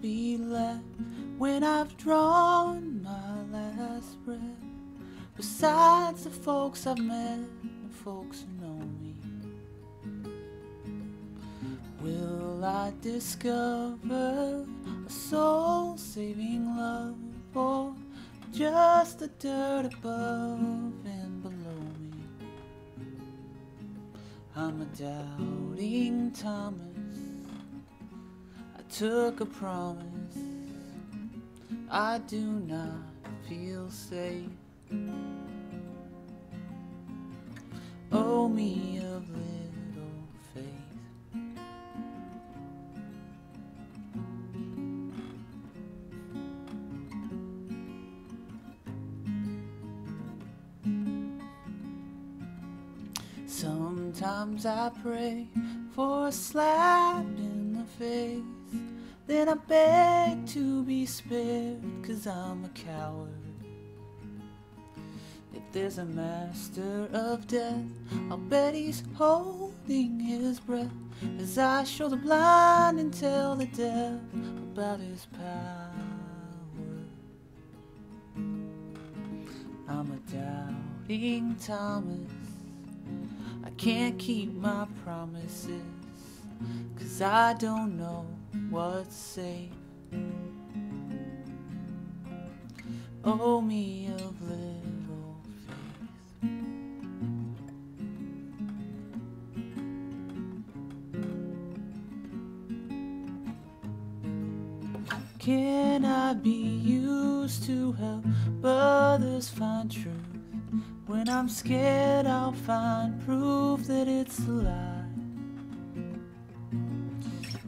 be left when I've drawn my last breath? Besides the folks I've met, the folks who know me, will I discover a soul saving love or just the dirt above and below me? I'm a doubting Thomas. Took a promise. I do not feel safe. Oh, me of little faith. Sometimes I pray for a slap in the face. Then I beg to be spared, cause I'm a coward. If there's a master of death, I'll bet he's holding his breath as I show the blind and tell the deaf about his power. I'm a doubting Thomas. I can't keep my promises, cause I don't know what's safe. Oh, me of little faith. Can I be used to help others find truth? When I'm scared, I'll find proof that it's a lie.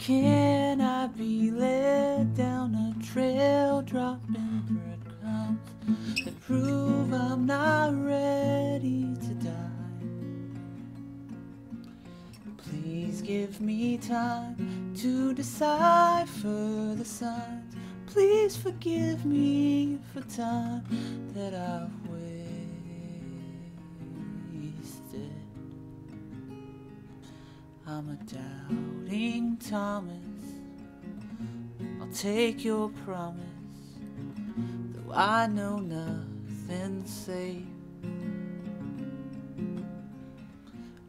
Can I be led down a trail, dropping breadcrumbs that prove I'm not ready to die? Please give me time to decipher the signs. Please forgive me for time that I've I'm a doubting Thomas. I'll take your promise, though I know nothing's safe.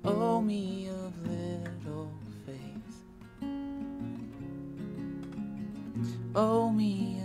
Oh, me of little faith. Oh, me